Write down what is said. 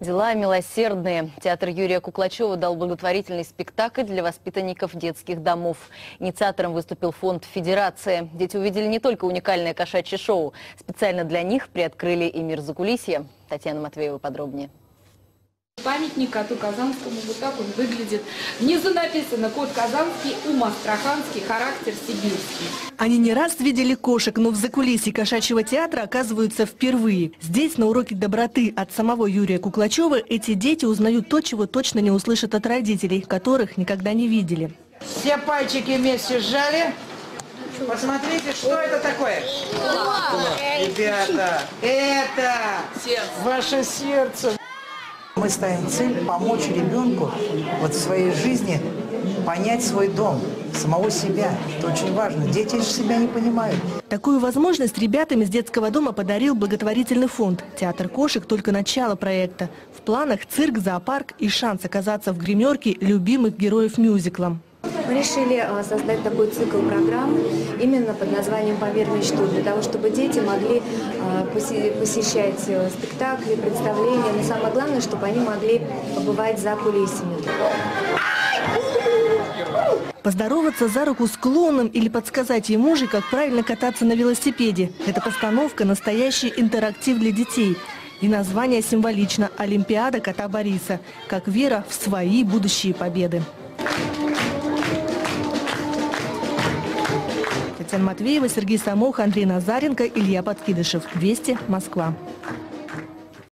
Дела милосердные. Театр Юрия Куклачева дал благотворительный спектакль для воспитанников детских домов. Инициатором выступил фонд «Федерация». Дети увидели не только уникальное кошачье шоу. Специально для них приоткрыли и мир закулисья. Татьяна Матвеева подробнее. Памятник коту Казанскому, вот так он выглядит. Внизу написано «Кот Казанский, ум астраханский, характер сибирский». Они не раз видели кошек, но в закулисье кошачьего театра оказываются впервые. Здесь, на уроке доброты от самого Юрия Куклачева, эти дети узнают то, чего точно не услышат от родителей, которых никогда не видели. Все пальчики вместе сжали. Посмотрите, что это такое. Ребята, это ваше сердце. Мы ставим цель помочь ребенку вот в своей жизни понять свой дом, самого себя. Это очень важно. Дети же себя не понимают. Такую возможность ребятам из детского дома подарил благотворительный фонд. Театр кошек – только начало проекта. В планах цирк, зоопарк и шанс оказаться в гримерке любимых героев мюзикла. Мы решили а, создать такой цикл программ именно под названием «Поверь мечту», для того, чтобы дети могли а, посе- посещать э, спектакли, представления, но самое главное, чтобы они могли побывать за кулисами. Поздороваться за руку с клоуном или подсказать ему же, как правильно кататься на велосипеде. Эта постановка – настоящий интерактив для детей. И название символично – «Олимпиада кота Бориса», как вера в свои будущие победы. Татьяна Матвеева, Сергей Самох, Андрей Назаренко, Илья Подкидышев. Вести, Москва.